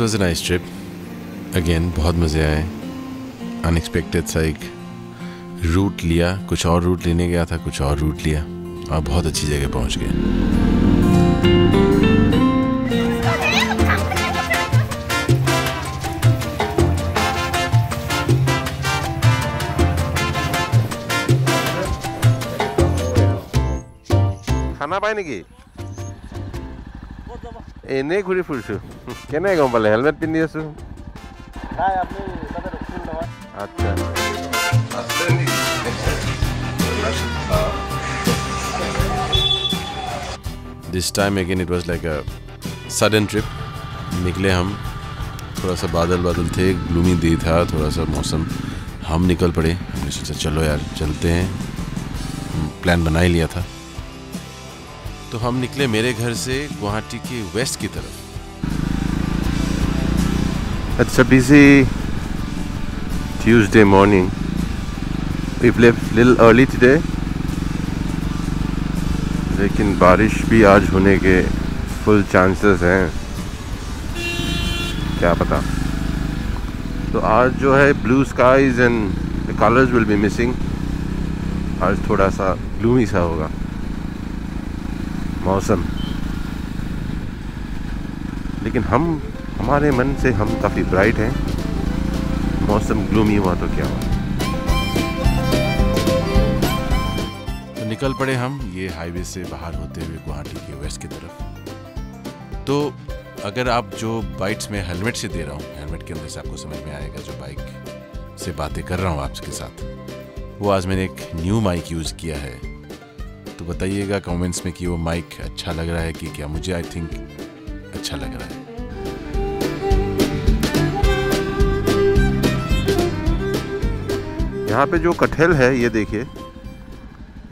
Was was nice trip again बहुत मज़े आए। अनएक्सपेक्टेड सा एक रूट लिया। कुछ और रूट लेने गया था, कुछ और रूट लिया। और बहुत अच्छी जगह पहुँच गए। खाना पाए नहीं এনেই ঘূৰি ফুৰিছোঁ কেনেকৈ গম পালে হেলমেট পিন্ধি আছোঁ আচ্ছা this time again it was like a sudden trip निकले हम थोड़ा सा बादल बादल थे ग्लूमी डे था थोड़ा सा मौसम हम निकल पड़े हमने सोचा चलो यार चलते हैं प्लान बना ही लिया था तो हम निकले मेरे घर से गुवाहाटी के वेस्ट की तरफ़ It's a busy Tuesday morning. We've left little. लेकिन बारिश भी आज होने के फुल चांसेस हैं क्या पता तो आज जो है blue skies and colours will be missing आज थोड़ा सा ग्लूमी सा होगा मौसम। लेकिन हम, हमारे मन से हम काफ़ी ब्राइट हैं। मौसम ग्लूमी हुआ तो क्या हुआ? तो निकल पड़े हम ये हाईवे से बाहर होते हुए गुवाहाटी के वेस्ट की तरफ़। तो अगर आप जो बाइट्स में हेलमेट से दे रहा हूँ हेलमेट के अंदर से आपको समझ में आएगा जो बाइक से बातें कर रहा हूँ आपके साथ, वो आज मैंने एक न्यू माइक यूज़ किया है। बताइएगा कमेंट्स में कि वो माइक अच्छा लग रहा है कि क्या? मुझे आई थिंक अच्छा लग रहा है। यहाँ पे जो कटहल है, ये देखिए,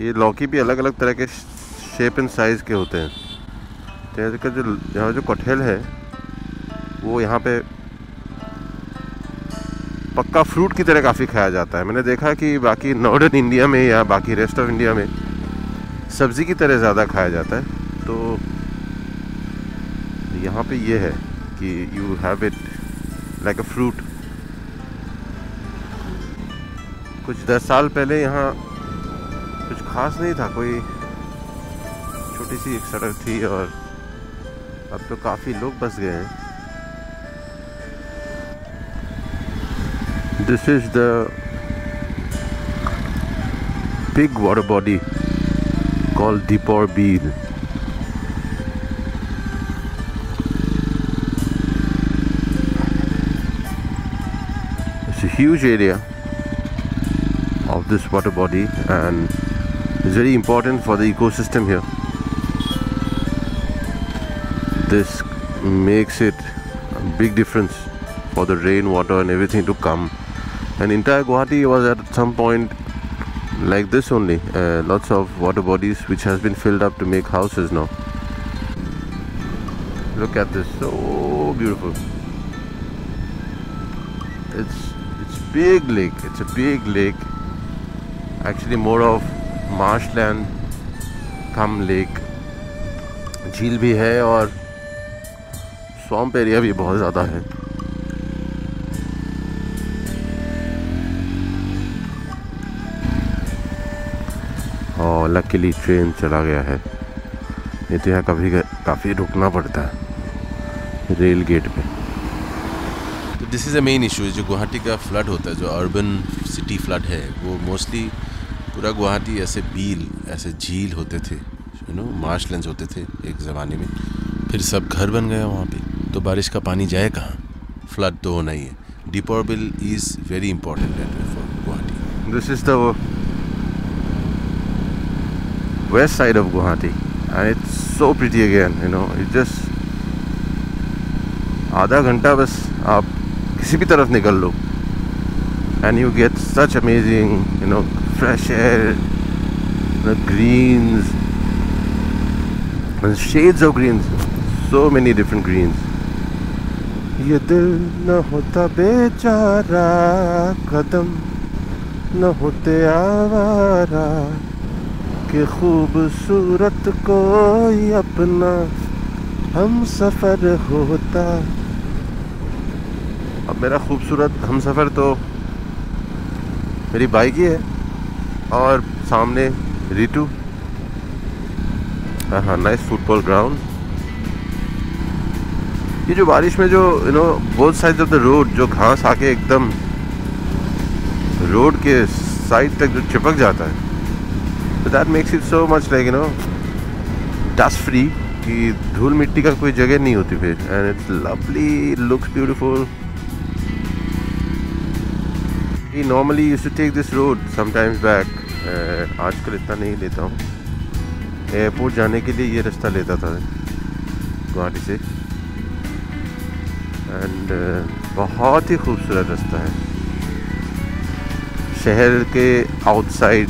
ये लौकी भी अलग अलग तरह के शेप एंड साइज़ के होते हैं। तो यहाँ जो यहाँ जो कटहल है, वो यहाँ पे पक्का फ्रूट की तरह काफ़ी खाया जाता है। मैंने देखा कि बाकी नॉर्दर्न इंडिया में या बाकी रेस्ट ऑफ़ इंडिया में सब्ज़ी की तरह ज़्यादा खाया जाता है। तो यहाँ पे ये है कि you have it like a fruit कुछ दस साल पहले यहाँ कुछ खास नहीं था, कोई छोटी सी एक सड़क थी और अब तो काफ़ी लोग बस गए हैं। This is the big water body called Dipor Bead. It's a huge area of this water body and it's very important for the ecosystem here. This makes it a big difference for the rainwater and everything to come. And entire Guwahati was at some point like this only uh, lots of water bodies which has been filled up to make houses now look at this so beautiful it's it's big lake it's a big lake actually more of marshland come lake झील भी है और swamp area भी बहुत ज़्यादा है और luckily train चला गया है। नहीं तो यहाँ कभी काफ़ी रुकना पड़ता है रेल गेट पे। तो this is a main issue जो गुवाहाटी का फ्लड होता है जो अर्बन सिटी फ्लड है वो मोस्टली पूरा गुवाहाटी ऐसे बील ऐसे झील होते थे यू नो मार्शलैंड्स होते थे एक ज़माने में। फिर सब घर बन गया वहाँ पे। तो बारिश का पानी जाए कहाँ? फ्लड तो होना ही है। Deepor Beel is very important for Guwahati. This is the west side of Guwahati and it's so pretty again you know it just आधा घंटा बस आप किसी भी तरफ़ निकल लो and you get such amazing you know fresh air the greens and shades of greens so many different greens ये दिल न होता बेचारा कदम न होते आवारा कि खूबसूरत कोई अपना हम सफ़र होता। अब मेरा खूबसूरत हम सफ़र तो मेरी बाइक ही है और सामने रिटू हाँ हाँ नाइस फुटबॉल ग्राउंड ये जो बारिश में जो you know both side of the road जो घास आके एकदम रोड के साइड तक जो चिपक जाता है। तो that makes it so much like you know dust free कि धूल मिट्टी का कोई जगह नहीं होती फिर। And it's lovely looks beautiful normally use to take this road sometimes back आजकल इतना नहीं लेता हूँ। एयरपोर्ट जाने के लिए ये रास्ता लेता था गुवाहाटी से। एंड uh, बहुत ही खूबसूरत रास्ता है। शहर के आउटसाइड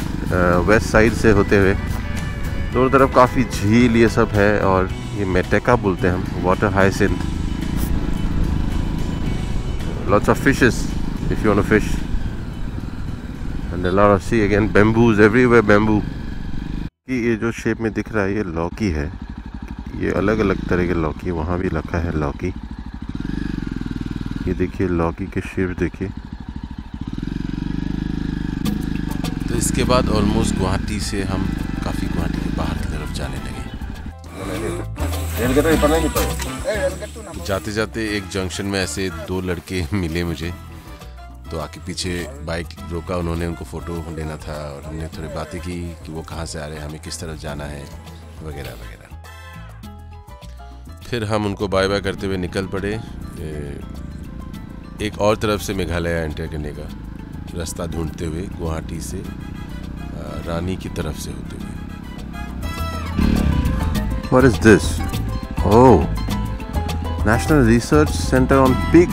वेस्ट साइड से होते हुए। दोनों तरफ़ काफ़ी झील ये सब है और ये मेटेका बोलते हैं हम water hyacinth fishes, if you want to fish. And a lot of sea again, bamboos everywhere, bamboo कि ये जो शेप में दिख रहा है, ये लौकी है। ये अलग अलग तरह के लौकी, वहाँ भी रखा है लौकी। ये देखिए, लौकी के शेप देखिए तो इसके बाद ऑलमोस्ट गुवाहाटी से हम काफ़ी गुवाहाटी के बाहर की तरफ़ जाने लगे। जाते जाते एक जंक्शन में ऐसे दो लड़के मिले मुझे। तो आके पीछे बाइक रोका उन्होंने, उनको फ़ोटो लेना था और हमने थोड़ी बातें की कि वो कहाँ से आ रहे हैं, हमें किस तरफ़ जाना है, वगैरह वगैरह। फिर हम उनको बाय बाय करते हुए निकल पड़े। एक और तरफ़ से मेघालय एंटर करने का। रास्ता ढूंढते हुए गुवाहाटी से रानी की तरफ़ से होते हुए What is this? Oh, National Research Center on Pig.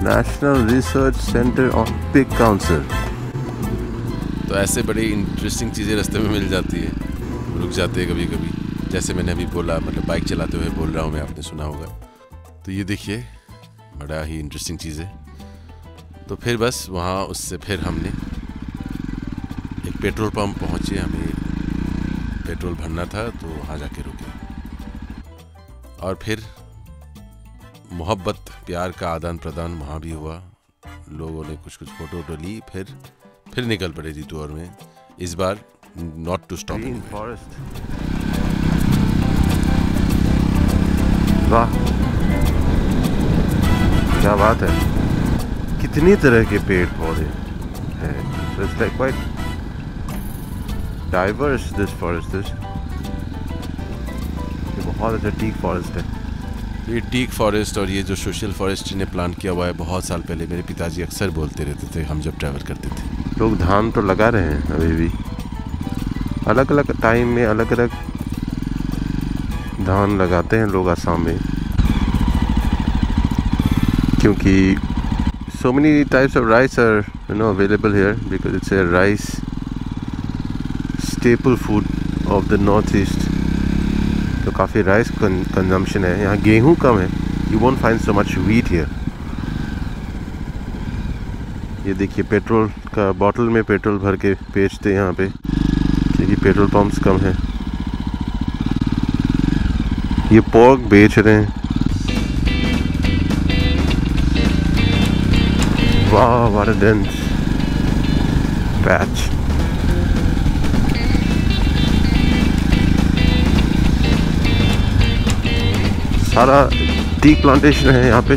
National Research Center on Pig Council. तो ऐसे बड़ी इंटरेस्टिंग चीज़ें रास्ते में मिल जाती है रुक जाते हैं कभी कभी जैसे मैंने अभी बोला मतलब बाइक चलाते हुए बोल रहा हूँ मैं आपने सुना होगा तो ये देखिए बड़ा ही इंटरेस्टिंग चीज़ है तो फिर बस वहाँ उससे फिर हमने एक पेट्रोल पंप पहुँचे हमें पेट्रोल भरना था तो वहाँ जाके रुके। और फिर मोहब्बत प्यार का आदान प्रदान वहाँ भी हुआ। लोगों ने कुछ कुछ फ़ोटो वोटो ली फिर फिर निकल पड़े जी टूर में। इस बार not to stop Green forest. वाह। क्या बात है। कितनी तरह के पेड़ पौधे हैं it's like quite diverse this forest is बहुत अच्छा टीक फॉरेस्ट है। ये टीक फॉरेस्ट और ये जो सोशल फॉरेस्ट जिन्हें प्लान किया हुआ है बहुत साल पहले मेरे पिताजी अक्सर बोलते रहते थे हम जब ट्रैवल करते थे। लोग धान तो लगा रहे हैं अभी भी। अलग अलग टाइम में अलग अलग धान लगाते हैं लोग आसाम में। क्योंकि so many types of rice are, you know, available here because it's a rice staple food of the northeast. तो काफ़ी राइस कंजम्पशन है। यहाँ गेहूँ कम है। You won't find so much wheat here ये देखिए पेट्रोल का बॉटल में पेट्रोल भर के बेचते यहाँ पे। क्योंकि पेट्रोल पंप्स कम है। ये पोर्क बेच रहे हैं। वाह what a dense patch सारा टी प्लांटेशन है यहाँ पे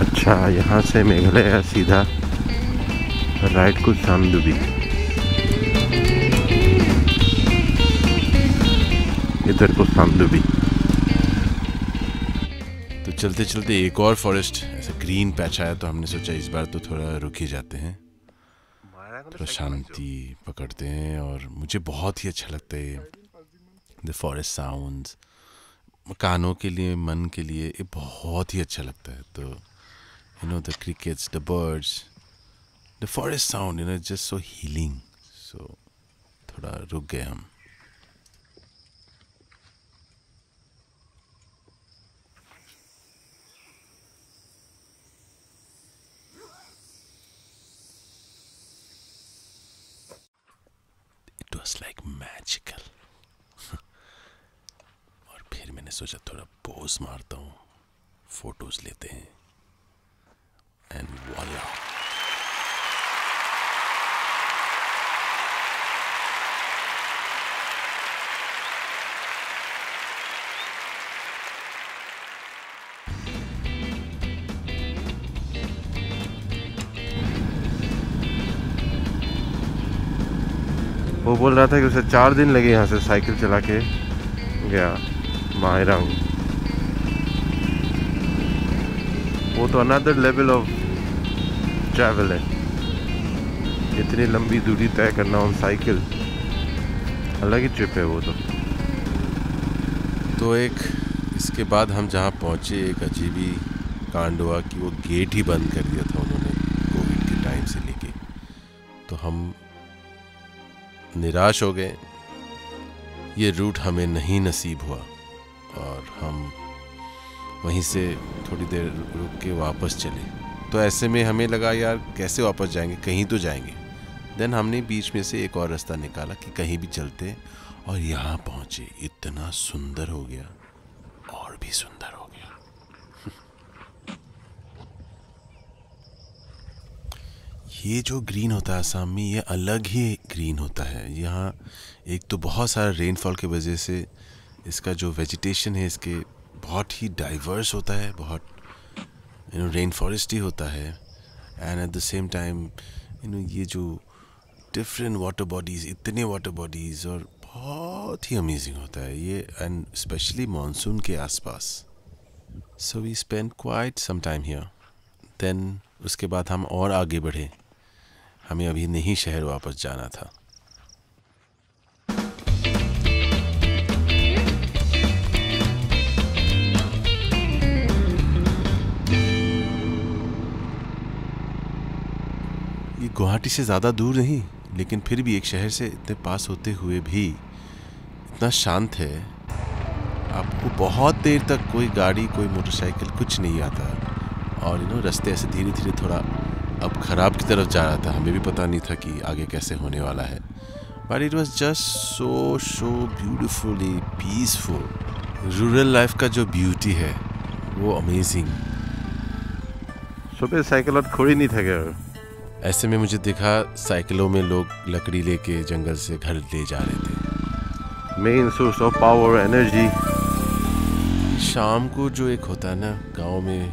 अच्छा यहाँ से मेघालय सीधा राइट को चांदुबी इधर को तो चलते चलते एक और फॉरेस्ट ऐसा ग्रीन पैच आया तो हमने सोचा इस बार तो थोड़ा रुक ही जाते हैं। थोड़ा शांति पकड़ते हैं और मुझे बहुत ही अच्छा लगता है द फॉरेस्ट साउंड्स कानों के लिए, मन के लिए ये बहुत ही अच्छा लगता है। तो you know the crickets the birds the forest sound you know just so healing so थोड़ा रुक गए हम। It like मैजिकल और फिर मैंने सोचा, थोड़ा पोज मारता हूँ फ़ोटोज़ लेते हैं। एंड वाला बोल रहा था कि उसे चार दिन लगे यहाँ से साइकिल चला के गया माहिरंग। वो तो अनदर लेवल ऑफ़ ट्रैवल है। इतनी लंबी दूरी तय करना ऑन साइकिल अलग ही ट्रिप है वो तो। तो एक, इसके बाद हम जहाँ पहुँचे, एक अजीब ही कांड हुआ कि वो गेट ही बंद कर दिया था उन्होंने कोविड के टाइम से लेके। तो हम निराश हो गए। ये रूट हमें नहीं नसीब हुआ और हम वहीं से थोड़ी देर रुक के वापस चले। तो ऐसे में हमें लगा, यार, कैसे वापस जाएँगे? कहीं तो जाएँगे। देन हमने बीच में से एक और रास्ता निकाला कि कहीं भी चलते और यहाँ पहुँचे। इतना सुंदर हो गया और भी सुंदर हो गया ये जो ग्रीन होता है असम में, ये अलग ही ग्रीन होता है। यहाँ एक तो बहुत सारा रेनफॉल की वजह से इसका जो वेजिटेशन है, इसके बहुत ही डाइवर्स होता है, बहुत यू नो रेन फॉरेस्ट ही होता है। And at the same time you know ये जो डिफरेंट वाटर बॉडीज़ इतने वाटर बॉडीज़ और बहुत ही अमेजिंग होता है। ये एंड स्पेशली मानसून के आसपास। So we spend quite some time here then उसके बाद हम और आगे बढ़े। हमें अभी नहीं शहर वापस जाना था। ये गुवाहाटी से ज़्यादा दूर नहीं, लेकिन फिर भी एक शहर से इतने पास होते हुए भी इतना शांत है। आपको बहुत देर तक कोई गाड़ी, कोई मोटरसाइकिल कुछ नहीं आता। और यू नो रास्ते ऐसे धीरे धीरे थोड़ा अब ख़राब की तरफ़ जा रहा था। हमें भी पता नहीं था कि आगे कैसे होने वाला है। But it was just so so beautifully peaceful rural life का जो ब्यूटी है वो अमेजिंग सुबह साइकिल और खोड़ी नहीं था क्या? ऐसे में मुझे दिखा साइकिलों में लोग लकड़ी लेके जंगल से घर ले जा रहे थे। Main source of power energy शाम को जो एक होता है ना गाँव में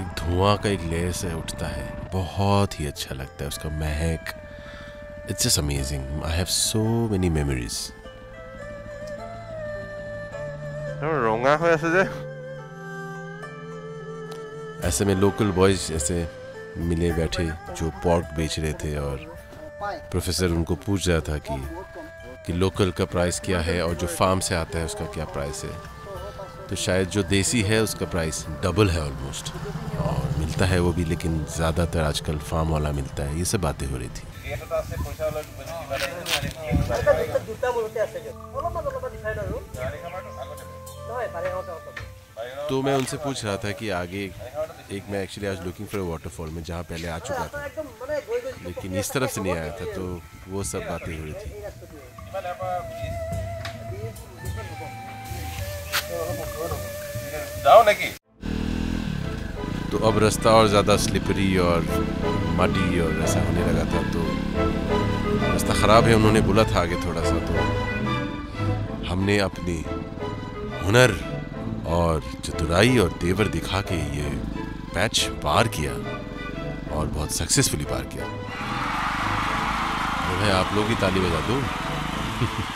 एक धुआँ का एक लेयर से उठता है। बहुत ही अच्छा लगता है उसका महक। It's just amazing I have so many memories रोंगा हो ऐसे ऐसे में लोकल बॉयज़ ऐसे मिले बैठे जो पॉर्क बेच रहे थे और प्रोफेसर उनको पूछ रहा था कि कि लोकल का प्राइस क्या है और जो फार्म से आता है उसका क्या प्राइस है? तो शायद जो देसी है उसका प्राइस डबल है ऑलमोस्ट मिलता है वो भी लेकिन ज़्यादातर आजकल फार्म वाला मिलता है। ये सब बातें हो रही थी। तो मैं उनसे पूछ रहा था कि आगे एक मैं एक्चुअली आज लुकिंग फॉर वाटरफॉल में जहाँ पहले आ चुका था। लेकिन इस तरफ़ से नहीं आया था तो वो सब बातें हो रही थी। तो अब रास्ता और ज़्यादा स्लिपरी और मडी और ऐसा होने लगा था तो रास्ता ख़राब है, उन्होंने बोला था आगे थोड़ा सा तो हमने अपनी हुनर और चतुराई और तेवर दिखा के ये पैच पार किया और बहुत सक्सेसफुली पार किया। भाई आप लोग ही ताली बजा दो।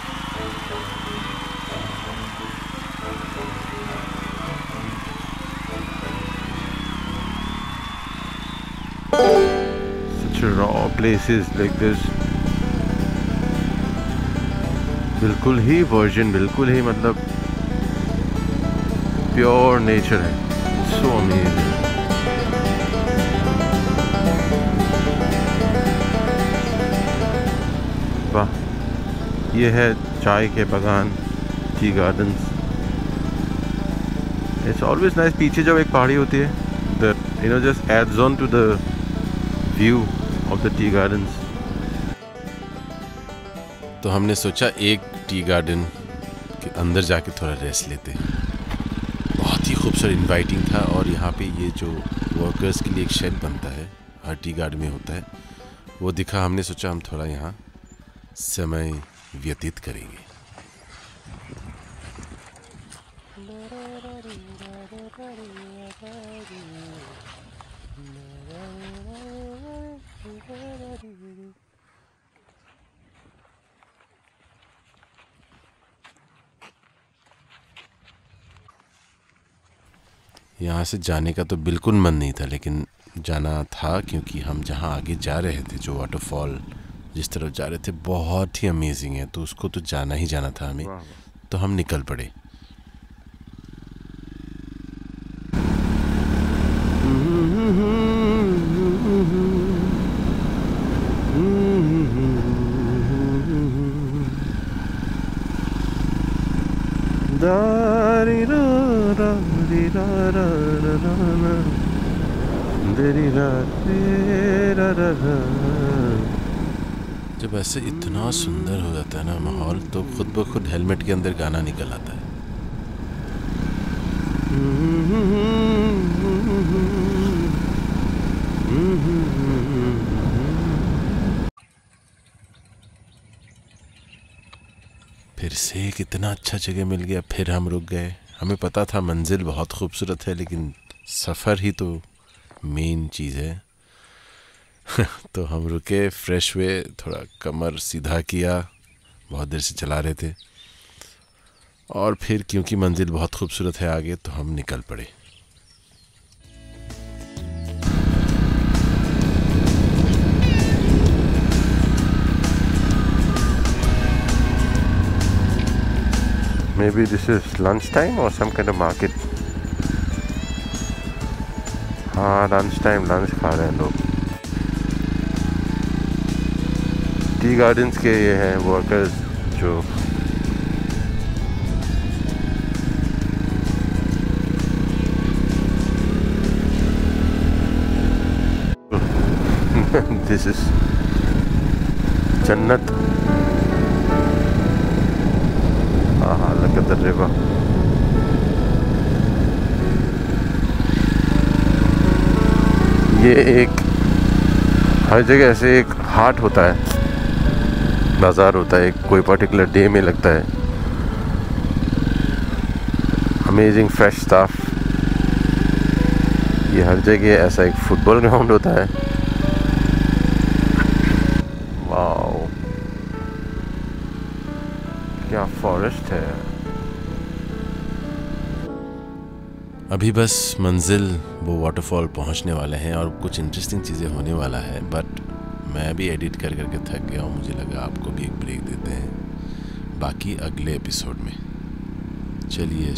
raw places like this. बिल्कुल ही वर्जन बिल्कुल ही मतलब प्योर नेचर है। सो अमेजिंग वाह, ये है चाय के बगान, tea gardens it's always nice पीछे जब एक पहाड़ी होती है the you know just adds on to the view of the tea gardens. तो हमने सोचा एक टी गार्डन के अंदर जाके थोड़ा रेस्ट लेते हैं। बहुत ही खूबसूरत इनवाइटिंग था और यहाँ पे ये जो वर्कर्स के लिए एक शेड बनता है, हर टी गार्डन में होता है, वो दिखा हमने सोचा हम थोड़ा यहाँ समय व्यतीत करेंगे। यहाँ से जाने का तो बिल्कुल मन नहीं था लेकिन जाना था क्योंकि हम जहाँ आगे जा रहे थे जो वाटरफॉल जिस तरफ़ जा रहे थे बहुत ही अमेजिंग है। तो उसको तो जाना ही जाना था हमें। तो हम निकल पड़े। जब ऐसे इतना सुंदर हो जाता है ना माहौल तो खुद ब खुद हेलमेट के अंदर गाना निकल आता है। फिर से कितना अच्छा जगह मिल गया, फिर हम रुक गए। हमें पता था मंजिल बहुत खूबसूरत है, लेकिन सफ़र ही तो मेन चीज़ है। तो हम रुके फ्रेश हुए, थोड़ा कमर सीधा किया, बहुत देर से चला रहे थे। और फिर क्योंकि मंजिल बहुत खूबसूरत है आगे तो हम निकल पड़े। Maybe this is lunchtime or some kind of market. हाँ लंच टाइम लंच खा रहे हैं लोग टी गार्डन्स के ये हैं वर्कर्स जो दिस इज़ जन्नत look at the river. ये एक, हर जगह ऐसे एक हाट होता है। बाज़ार होता है, कोई पर्टिकुलर डे में लगता है। अमेजिंग फ्रेश स्टाफ ये हर जगह ऐसा एक फुटबॉल ग्राउंड होता है। वाओ क्या फॉरेस्ट है। अभी बस मंजिल, वो वाटरफॉल पहुँचने वाले हैं और कुछ इंटरेस्टिंग चीज़ें होने वाला है बट मैं भी एडिट कर करके थक गया हूँ, मुझे लगा आपको भी एक ब्रेक देते हैं। बाकी अगले एपिसोड में। चलिए